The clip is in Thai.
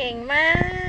เก่งมาก